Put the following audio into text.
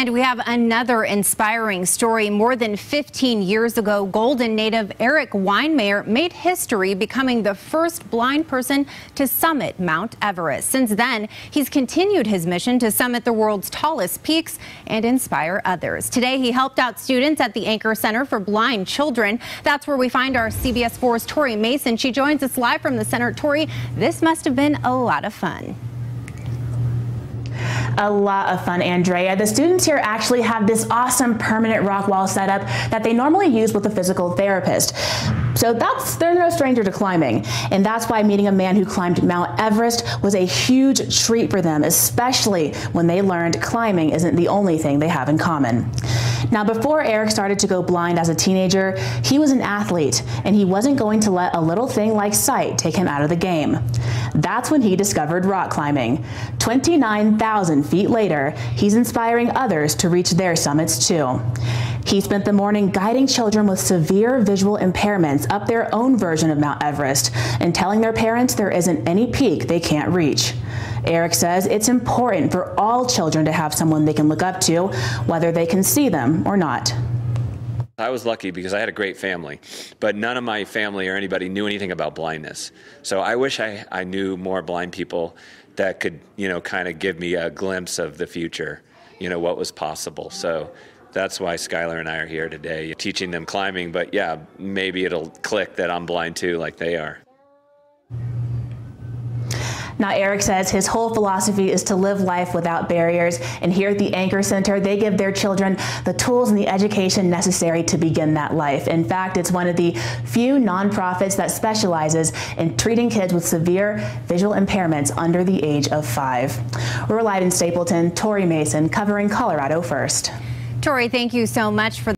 And we have another inspiring story. More than 15 years ago, Golden native Erik Weihenmayer made history becoming the first blind person to summit Mount Everest. Since then, he's continued his mission to summit the world's tallest peaks and inspire others. Today, he helped out students at the Anchor Center for Blind Children. That's where we find our CBS 4's Tori Mason. She joins us live from the center. Tori, this must have been a lot of fun a lot of fun, Andrea. The students here actually have this awesome permanent rock wall setup that they normally use with a physical therapist. So that's they're no stranger to climbing, and that's why meeting a man who climbed Mount Everest was a huge treat for them, especially when they learned climbing isn't the only thing they have in common. Now, before Erik started to go blind as a teenager, he was an athlete, and he wasn't going to let a little thing like sight take him out of the game. That's when he discovered rock climbing. 29,000 feet later, he's inspiring others to reach their summits too. He spent the morning guiding children with severe visual impairments up their own version of Mount Everest and telling their parents there isn't any peak they can't reach. Erik says it's important for all children to have someone they can look up to, whether they can see them or not. I was lucky because I had a great family, but none of my family or anybody knew anything about blindness. So I wish I, I knew more blind people that could, you know, kind of give me a glimpse of the future, you know, what was possible. So that's why Skylar and I are here today, teaching them climbing. But yeah, maybe it'll click that I'm blind too, like they are. Now, Erik says his whole philosophy is to live life without barriers. And here at the Anchor Center, they give their children the tools and the education necessary to begin that life. In fact, it's one of the few nonprofits that specializes in treating kids with severe visual impairments under the age of five. We're live in Stapleton. Tori Mason covering Colorado First. Tori, thank you so much for